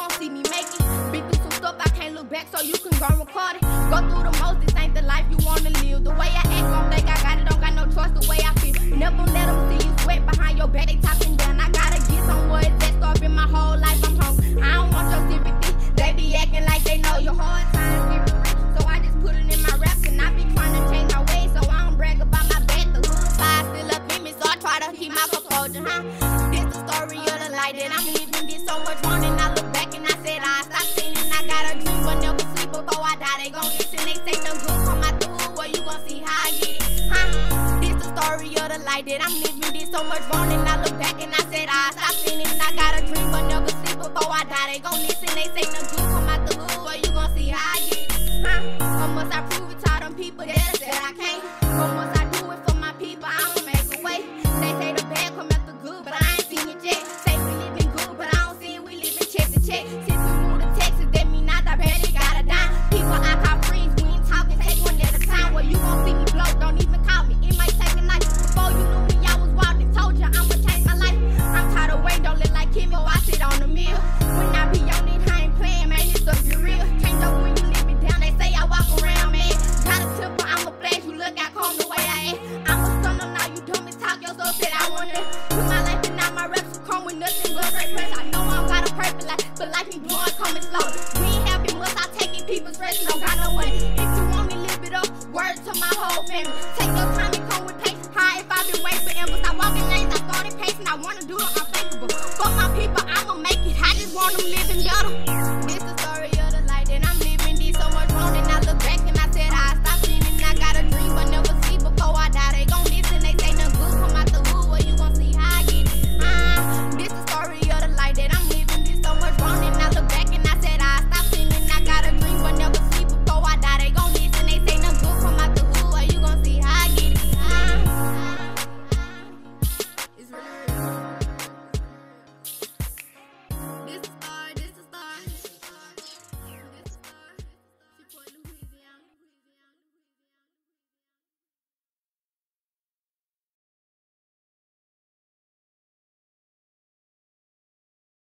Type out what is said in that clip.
gon' see me make it. Been through some stuff, I can't look back, so you can go record it. Go through the most, this ain't the life you wanna live. The way I act, don't think I got it, don't got no choice, the way I feel. Never let them see you sweat behind your back, they topping down. I gotta get somewhere, that's up in my whole life, I'm home. I don't want your sympathy, they be acting like they know your hard times. So I just put it in my raps, and I be trying to change my way, so I don't brag about my bed. The hood still up in me, so I try to keep my composure, huh? like that. I'm living this so much wrong, and I look back and I said, I stop And I got a dream, but never sleep before I die. They gon' listen, they say nothing good. Come out the hood, boy, you gon' see how I get. Huh? Or must I prove it to all them people that I said I can't? Or must I do it for my people? I'ma make a way. They say the bad come out the good, but I ain't seen it yet. Say we living good, but I don't see it. We living check to check. on the Put my life and now my reps come with nothing but regrets. I know I got a perfect life, but life be blowing, coming slow. We ain't happy once I take it, people's rest, don't got no way. If you want me, live it up, word to my whole family. Take your time and come with pace. High if I've been waiting forever. Stop walking lanes, I pace. pacing, I wanna do it, I'm fakeable. Fuck my people, I'ma make it, I just wanna live